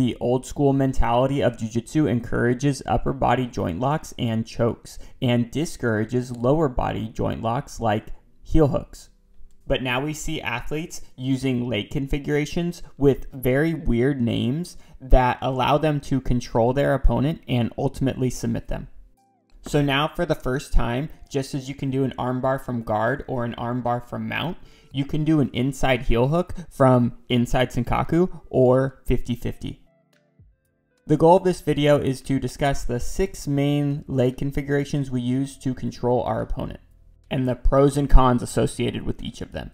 The old school mentality of jiu-jitsu encourages upper body joint locks and chokes and discourages lower body joint locks like heel hooks. But now we see athletes using leg configurations with very weird names that allow them to control their opponent and ultimately submit them. So now for the first time, just as you can do an armbar from guard or an armbar from mount, you can do an inside heel hook from inside Sankaku or 50-50. The goal of this video is to discuss the six main leg configurations we use to control our opponent and the pros and cons associated with each of them.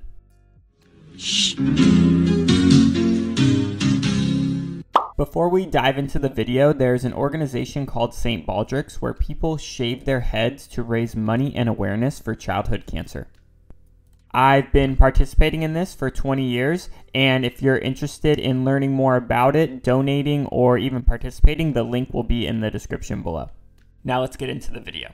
Before we dive into the video, there's an organization called St. Baldrick's where people shave their heads to raise money and awareness for childhood cancer. I've been participating in this for 20 years, and if you're interested in learning more about it, donating, or even participating, the link will be in the description below. Now let's get into the video.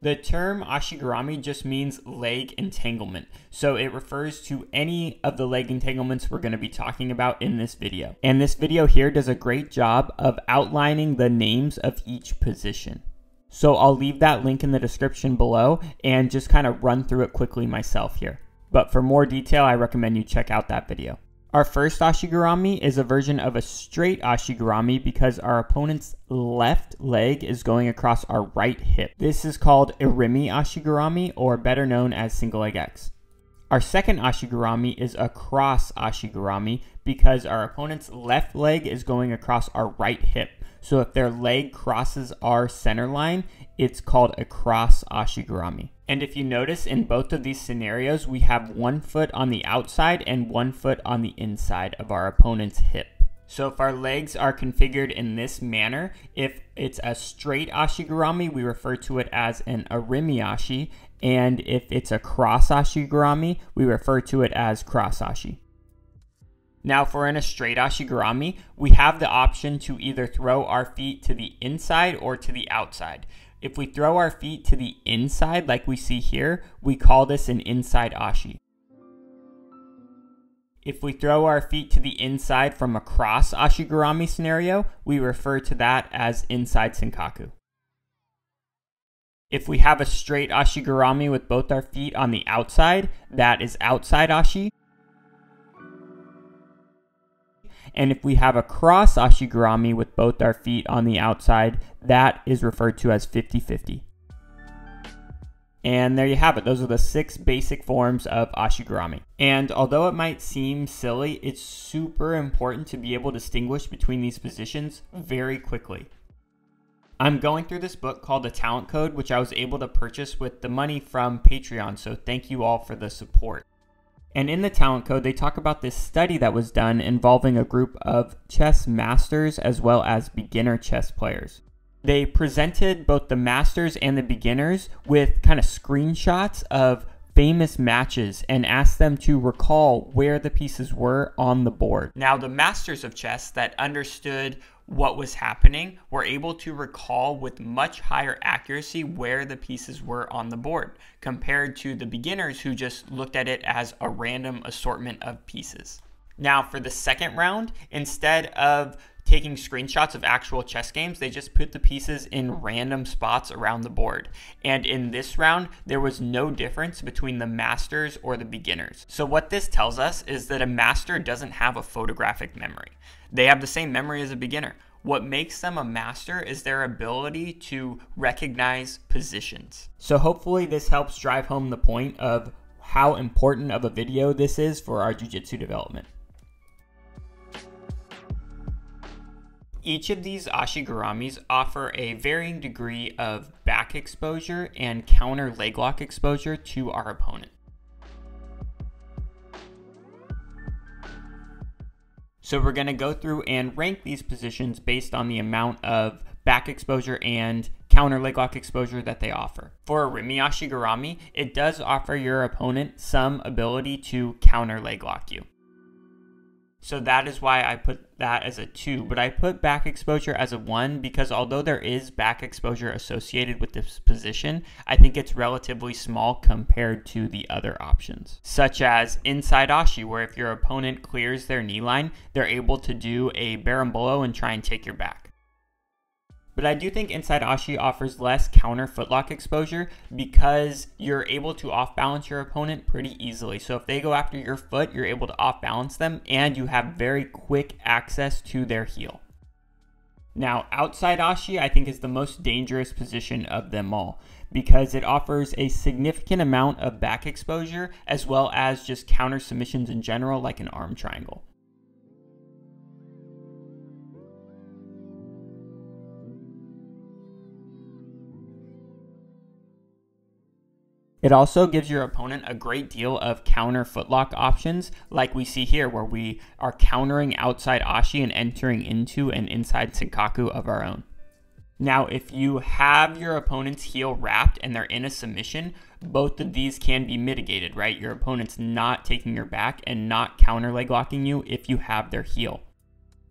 The term ashigarami just means leg entanglement, so it refers to any of the leg entanglements we're going to be talking about in this video. And this video here does a great job of outlining the names of each position. So I'll leave that link in the description below and just kind of run through it quickly myself here. But for more detail, I recommend you check out that video. Our first ashigarami is a version of a straight ashigarami because our opponent's left leg is going across our right hip. This is called irimi ashigarami or better known as single leg X. Our second ashigarami is a cross ashigarami because our opponent's left leg is going across our right hip. So if their leg crosses our center line, it's called a cross ashigarami. And if you notice in both of these scenarios, we have one foot on the outside and one foot on the inside of our opponent's hip. So if our legs are configured in this manner, if it's a straight ashigarami, we refer to it as an irimi-ashi, and if it's a cross ashigarami, we refer to it as cross ashi. Now, in a straight ashigarami, we have the option to either throw our feet to the inside or to the outside. If we throw our feet to the inside, like we see here, we call this an inside ashi. If we throw our feet to the inside from a cross ashigarami scenario, we refer to that as inside sankaku. If we have a straight ashigarami with both our feet on the outside, that is outside ashi. And if we have a cross ashigarami with both our feet on the outside, that is referred to as 50-50. And there you have it. Those are the six basic forms of ashigarami. And although it might seem silly, it's super important to be able to distinguish between these positions very quickly. I'm going through this book called The Talent Code, which I was able to purchase with the money from Patreon, so thank you all for the support. And in the talent code, they talk about this study that was done involving a group of chess masters as well as beginner chess players. They presented both the masters and the beginners with kind of screenshots of famous matches and asked them to recall where the pieces were on the board. Now, the masters of chess that understood what was happening were able to recall with much higher accuracy where the pieces were on the board compared to the beginners who just looked at it as a random assortment of pieces. Now, for the second round, instead of taking screenshots of actual chess games, they just put the pieces in random spots around the board. And in this round, there was no difference between the masters or the beginners. So what this tells us is that a master doesn't have a photographic memory. They have the same memory as a beginner. What makes them a master is their ability to recognize positions. So hopefully this helps drive home the point of how important of a video this is for our jiu-jitsu development. Each of these ashigaramis offer a varying degree of back exposure and counter leg lock exposure to our opponent. So we're going to go through and rank these positions based on the amount of back exposure and counter leg lock exposure that they offer. For Irimi Ashigarami, it does offer your opponent some ability to counter leg lock you. So that is why I put that as a 2, but I put back exposure as a 1 because although there is back exposure associated with this position, I think it's relatively small compared to the other options, such as inside ashi, where if your opponent clears their knee line, they're able to do a berimbolo and try and take your back. But I do think Inside Ashi offers less counter footlock exposure because you're able to off balance your opponent pretty easily. So if they go after your foot, you're able to off balance them and you have very quick access to their heel. Now, outside Ashi, I think is the most dangerous position of them all because it offers a significant amount of back exposure as well as just counter submissions in general, like an arm triangle. It also gives your opponent a great deal of counter footlock options, like we see here, where we are countering outside Ashi and entering into an inside Sankaku of our own. Now, if you have your opponent's heel wrapped and they're in a submission, both of these can be mitigated, right? Your opponent's not taking your back and not counter leg locking you if you have their heel.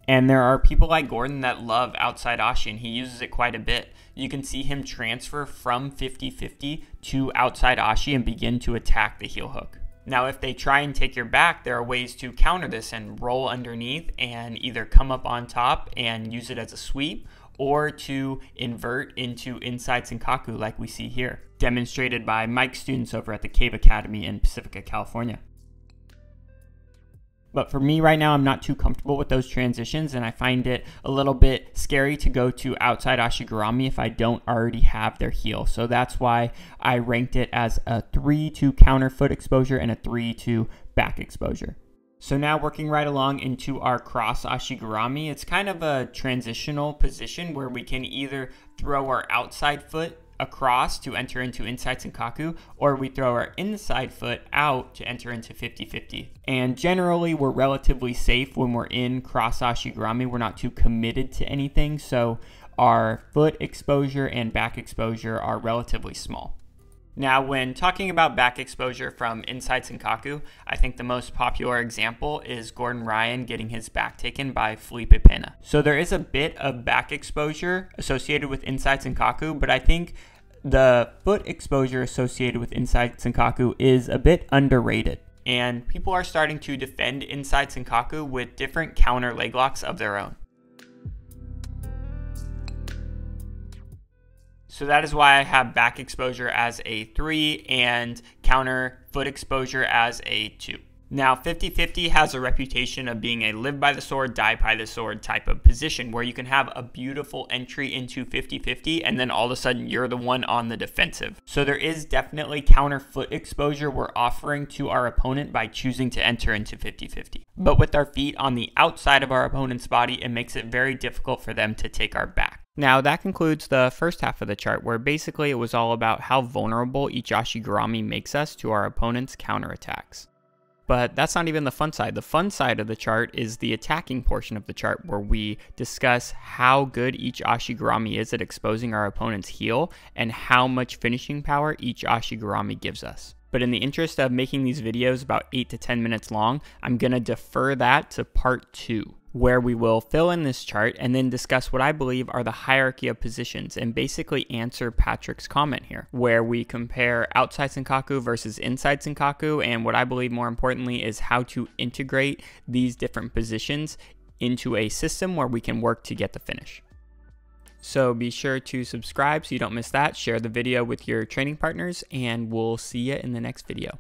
And there are people like Gordon that love outside Ashi, and he uses it quite a bit. You can see him transfer from 50 50 to outside Ashi and begin to attack the heel hook. Now, if they try and take your back, there are ways to counter this and roll underneath and either come up on top and use it as a sweep or to invert into inside Sankaku like we see here, demonstrated by Mike's students over at the Cave Academy in Pacifica, California. But for me right now, I'm not too comfortable with those transitions, and I find it a little bit scary to go to outside Ashigarami if I don't already have their heel. So that's why I ranked it as a 3 to counter foot exposure and a 3 to back exposure. So now working right along into our cross Ashigarami, it's kind of a transitional position where we can either throw our outside foot across to enter into inside Sankaku, or we throw our inside foot out to enter into 50-50. And generally, we're relatively safe when we're in cross Ashigarami. We're not too committed to anything, so our foot exposure and back exposure are relatively small. Now, when talking about back exposure from inside Sankaku, I think the most popular example is Gordon Ryan getting his back taken by Felipe Pena. So there is a bit of back exposure associated with inside Sankaku, but I think the foot exposure associated with inside Sankaku is a bit underrated. And people are starting to defend inside Senkaku with different counter leg locks of their own. So that is why I have back exposure as a 3 and counter foot exposure as a 2. Now, 50 50 has a reputation of being a live by the sword, die by the sword type of position where you can have a beautiful entry into 50 50 and then all of a sudden you're the one on the defensive. So, there is definitely counter foot exposure we're offering to our opponent by choosing to enter into 50 50. But with our feet on the outside of our opponent's body, it makes it very difficult for them to take our back. Now, that concludes the first half of the chart, where basically it was all about how vulnerable each Ashigarami makes us to our opponent's counterattacks. But that's not even the fun side. The fun side of the chart is the attacking portion of the chart where we discuss how good each Ashigarami is at exposing our opponent's heel and how much finishing power each Ashigarami gives us. But in the interest of making these videos about 8 to 10 minutes long, I'm going to defer that to part 2 where we will fill in this chart and then discuss what I believe are the hierarchy of positions and basically answer Patrick's comment here, where we compare outside Sankaku versus inside Sankaku, and what I believe more importantly is how to integrate these different positions into a system where we can work to get the finish. So be sure to subscribe so you don't miss that, share the video with your training partners, and we'll see you in the next video.